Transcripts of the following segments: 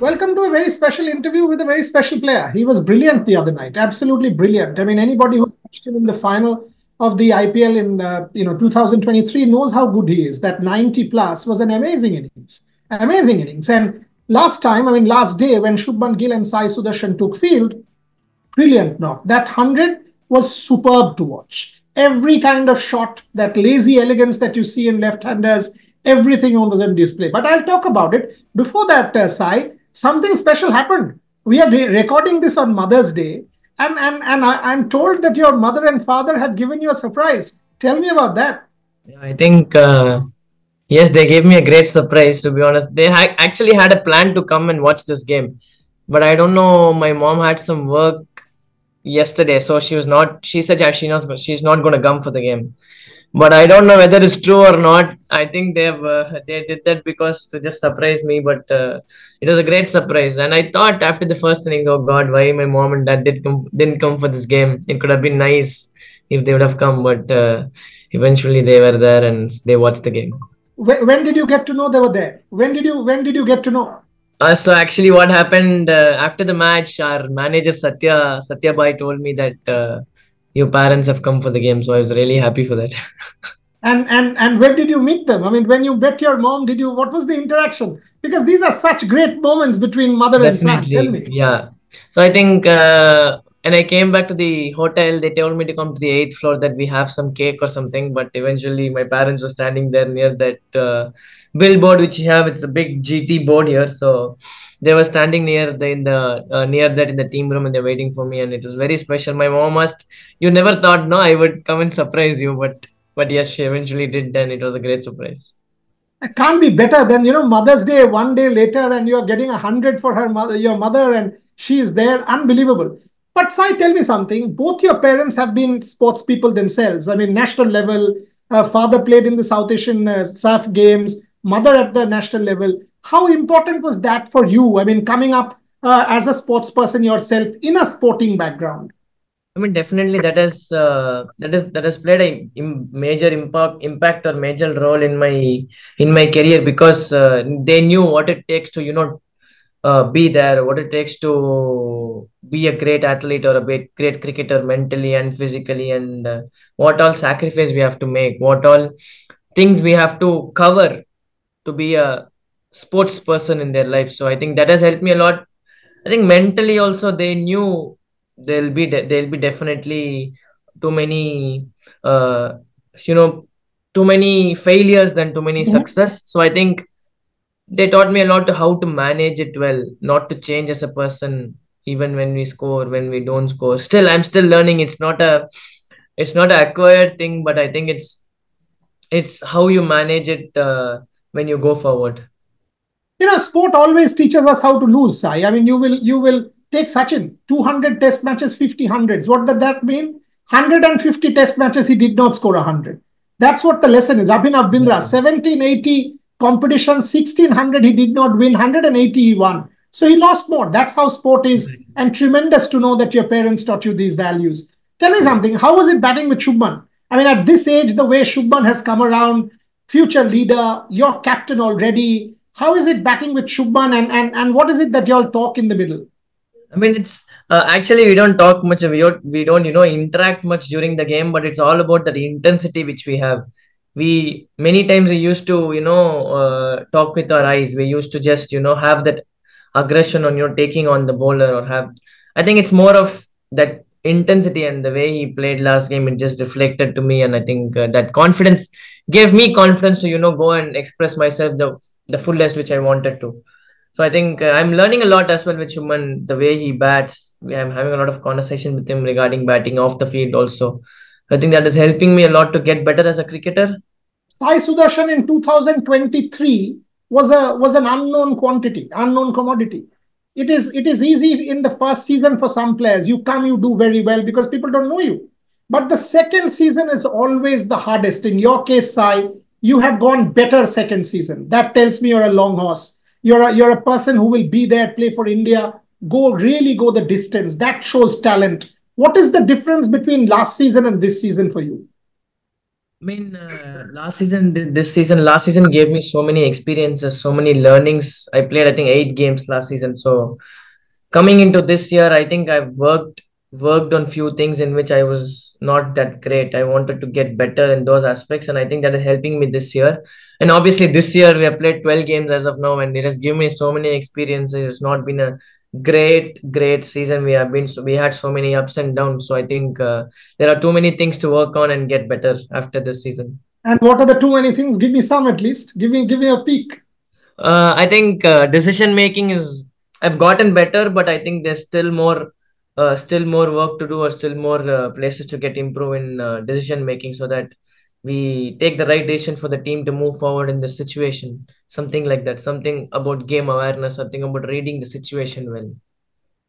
Welcome to a very special interview with a very special player. He was brilliant the other night, absolutely brilliant. I mean, anybody who watched him in the final of the IPL in uh, you know 2023 knows how good he is. That 90 plus was an amazing innings, amazing innings. And last time, I mean, last day when Shubman Gill and Sai Sudharsan took field, brilliant knock. That 100 was superb to watch. Every kind of shot, that lazy elegance that you see in left-handers, everything was on display. But I'll talk about it. Before that, uh, Sai, something special happened. We are re- recording this on Mother's Day, and and and I, am told that your mother and father had given you a surprise. Tell me about that. I think uh, yes, they gave me a great surprise. To be honest, they ha- actually had a plan to come and watch this game, but I don't know. My mom had some work yesterday, so she was not. She said yeah, she knows, but she's not going to come for the game but I don't know whether it's true or not. I think they've uh, they did that because to just surprise me, but uh, it was a great surprise. And I thought after the first innings, oh God, why my mom and dad did come, didn't come for this game? It could have been nice if they would have come, but uh, eventually they were there and they watched the game. When, when did you get to know they were there? When did you when did you get to know? Uh, so actually, what happened uh, after the match? Our manager Satya Satya Bhai told me that uh, your parents have come for the game so i was really happy for that. And and and where did you meet them? I mean when you met your mom did you what was the interaction? Because these are such great moments between mother Definitely, and son tell me. yeah. So i think uh, and i came back to the hotel. They told me to come to the eighth floor that we have some cake or something but eventually my parents were standing there near that uh, billboard which we have. It's a big gt board here. So they were standing near the in the uh, near that in the team room and they're waiting for me and it was very special. My mom asked you never thought no i would come and surprise you but but yes she eventually did and it was a great surprise. It can't be better than you know mother's day one day later and you're getting a hundred for her mother your mother and she is there. Unbelievable but Sai, tell me something. Both your parents have been sports people themselves. I mean, national level. Uh, father played in the South Asian uh, SAF games. Mother at the national level. How important was that for you? I mean, coming up uh, as a sports person yourself in a sporting background. I mean, definitely that has uh, that is that has played a major impact impact or major role in my in my career because uh, they knew what it takes to you know uh, be there, what it takes to be a great athlete or a great, great cricketer mentally and physically, and uh, what all sacrifice we have to make, what all things we have to cover to be a sports person in their life. So i think that has helped me a lot. I think mentally also they knew there'll be de- there'll be definitely too many uh you know too many failures than too many mm-hmm. success. So i think they taught me a lot to how to manage it well not to change as a person even when we score when we don't score still i'm still learning it's not a it's not an acquired thing but i think it's it's how you manage it uh, when you go forward you know, sport always teaches us how to lose, Sai. I mean, you will you will take Sachin, 200 test matches, 50 hundreds. What does that mean? 150 test matches, he did not score 100. That's what the lesson is. Abhinav Bindra, 1780 competition, 1600, he did not win, 180 he won. So he lost more. That's how sport is. And tremendous to know that your parents taught you these values. Tell me something. How was it batting with Shubman? I mean, at this age, the way Shubman has come around, future leader, your captain already, how is it batting with Shubman and, and, and what is it that y'all talk in the middle? I mean, it's uh, actually we don't talk much. We don't, we don't, you know, interact much during the game, but it's all about the intensity which we have. We many times we used to, you know, uh, talk with our eyes. We used to just, you know, have that aggression on your taking on the bowler or have. I think it's more of that intensity and the way he played last game. It just reflected to me, and I think uh, that confidence gave me confidence to you know go and express myself the the fullest which I wanted to. So I think uh, I'm learning a lot as well with Shubman, the way he bats. I'm having a lot of conversation with him regarding batting off the field also. I think that is helping me a lot to get better as a cricketer. Sai Sudharsan in 2023 was a was an unknown quantity, unknown commodity. It is it is easy in the first season for some players. You come, you do very well because people don't know you. But the second season is always the hardest. In your case, Sai, you have gone better second season. That tells me you're a long horse. You're a, you're a person who will be there, play for India, go really go the distance. That shows talent. What is the difference between last season and this season for you? I mean, uh, last season, this season, last season gave me so many experiences, so many learnings. I played, I think, eight games last season. So coming into this year, I think I've worked worked on few things in which I was not that great. I wanted to get better in those aspects, and I think that is helping me this year. And obviously, this year we have played 12 games as of now, and it has given me so many experiences. It's not been a great, great season. We have been so we had so many ups and downs. So I think uh, there are too many things to work on and get better after this season. And what are the too many things? Give me some at least. Give me give me a peek. Uh, I think uh, decision making is I've gotten better, but I think there's still more uh, still more work to do or still more uh, places to get improve in uh, decision making so that we take the right decision for the team to move forward in the situation something like that something about game awareness something about reading the situation well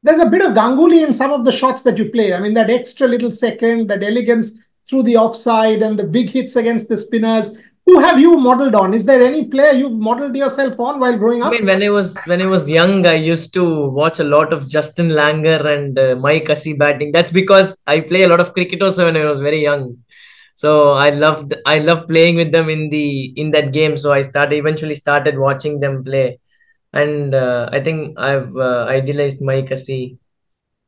there's a bit of Ganguly in some of the shots that you play. I mean, that extra little second, that elegance through the offside, and the big hits against the spinners who have you modeled on? Is there any player you've modeled yourself on while growing up? I mean, when I was when I was young, I used to watch a lot of Justin Langer and uh, Mike Hussey batting. That's because I play a lot of cricket also when I was very young. So I loved I loved playing with them in the in that game. So I started eventually started watching them play, and uh, I think I've uh, idealized Mike Hussey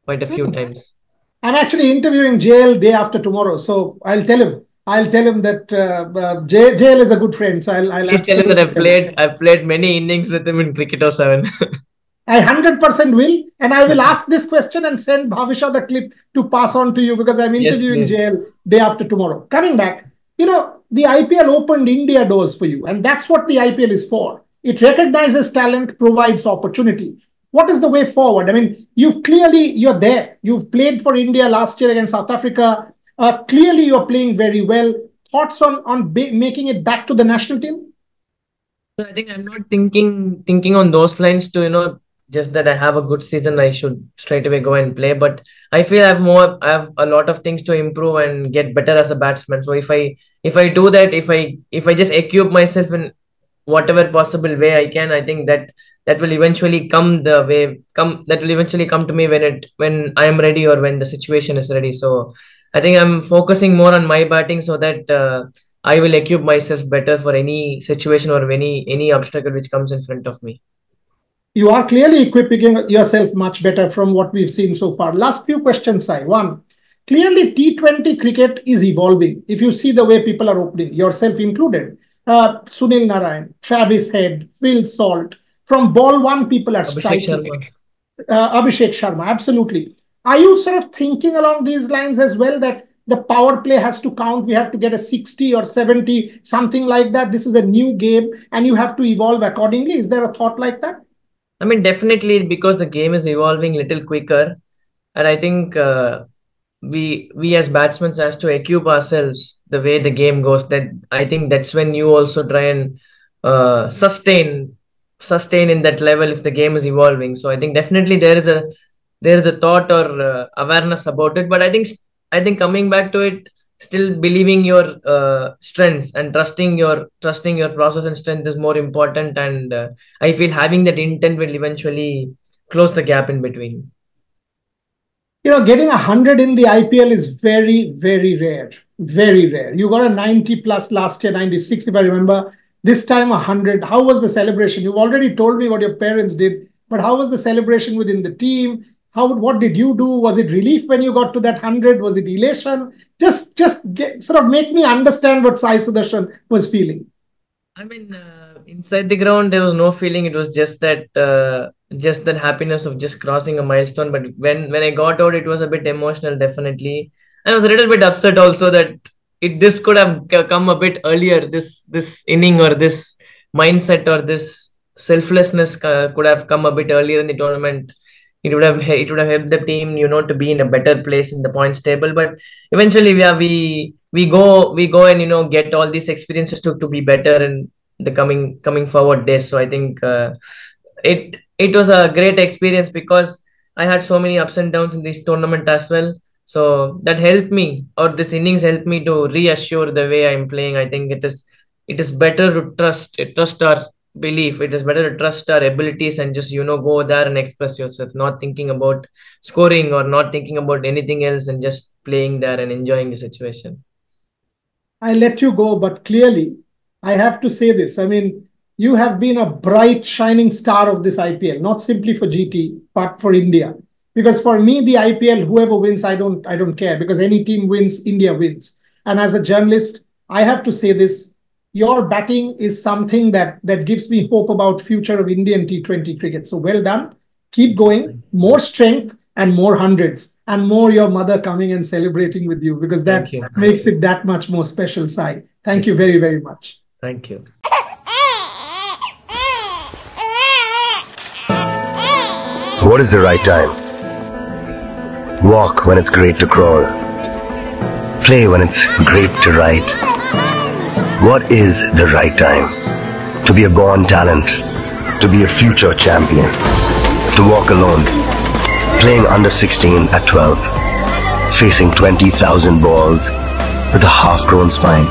quite a few hmm. times. I'm actually interviewing JL day after tomorrow, so I'll tell him I'll tell him that uh, uh, JL is a good friend. So I'll. I'll Please tell him that I've played. I've played many innings with him in Cricket or 07. I hundred percent will, and I will ask this question and send Bhavisha the clip to pass on to you because I'm interviewing yes, JL day after tomorrow. Coming back, you know the IPL opened India doors for you, and that's what the IPL is for. It recognizes talent, provides opportunity. What is the way forward? I mean, you've clearly you're there. You've played for India last year against South Africa. Uh, clearly, you're playing very well. Thoughts on on making it back to the national team? So I think I'm not thinking thinking on those lines to you know just that I have a good season, I should straight away go and play. But I feel I have more, I have a lot of things to improve and get better as a batsman. So if I if I do that, if I if I just equip myself in whatever possible way I can, I think that that will eventually come the way come that will eventually come to me when it when I am ready or when the situation is ready. So I think I'm focusing more on my batting so that uh, I will equip myself better for any situation or any any obstacle which comes in front of me. You are clearly equipping yourself much better from what we've seen so far. Last few questions, Sai. One, clearly T20 cricket is evolving. If you see the way people are opening, yourself included, uh, Sunil Narayan, Travis Head, Phil Salt, from ball one, people are Abhishek striking. Sharma. Uh, Abhishek Sharma, absolutely. Are you sort of thinking along these lines as well that the power play has to count? We have to get a 60 or 70, something like that. This is a new game and you have to evolve accordingly. Is there a thought like that? I mean, definitely because the game is evolving a little quicker. And I think uh, we we as batsmen has to equip ourselves the way the game goes. That I think that's when you also try and uh, sustain sustain in that level if the game is evolving. So I think definitely there is a there is a thought or uh, awareness about it but i think i think coming back to it still believing your uh, strengths and trusting your trusting your process and strength is more important and uh, i feel having that intent will eventually close the gap in between. You know getting a 100 in the ipl is very very rare very rare. You got a 90 plus last year 96 if i remember. This time 100 how was the celebration? You've already told me what your parents did but how was the celebration within the team how what did you do? Was it relief when you got to that 100 was it elation? Just just get, sort of make me understand what Sai Sudharsan was feeling. I mean uh, inside the ground there was no feeling. It was just that uh, just that happiness of just crossing a milestone. But when when i got out it was a bit emotional definitely. I was a little bit upset also that it this could have come a bit earlier. This this inning or this mindset or this selflessness uh, could have come a bit earlier in the tournament it would have it would have helped the team you know to be in a better place in the points table. But eventually yeah we we go we go and you know get all these experiences to, to be better in the coming coming forward days. So i think uh, it it was a great experience because i had so many ups and downs in this tournament as well. So that helped me or this innings helped me to reassure the way i'm playing. I think it is it is better to trust trust our belief it is better to trust our abilities and just you know go there and express yourself not thinking about scoring or not thinking about anything else and just playing there and enjoying the situation I let you go, but clearly, I have to say this. I mean, you have been a bright, shining star of this IPL, not simply for GT, but for India. Because for me, the IPL, whoever wins, I don't, I don't care. Because any team wins, India wins. And as a journalist, I have to say this: your batting is something that that gives me hope about future of Indian T20 cricket. So well done. Keep going. More strength and more hundreds and more your mother coming and celebrating with you because that you. makes it that much more special Sai. Thank you very, very much. Thank you. What is the right time? Walk when it's great to crawl. Play when it's great to write. What is the right time? To be a born talent. To be a future champion. To walk alone. Playing under 16 at 12. Facing 20,000 balls with a half-grown spine.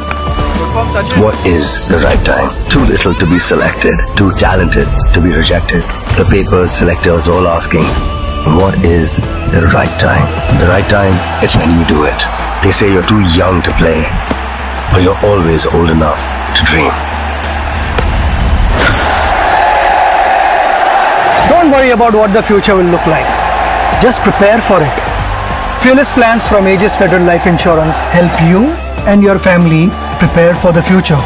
What is the right time? Too little to be selected, too talented to be rejected. The papers, selectors all asking, what is the right time? The right time is when you do it. They say you're too young to play, but you're always old enough to dream. Don't worry about what the future will look like. Just prepare for it. Fearless plans from Ageas Federal Life Insurance help you and your family prepare for the future.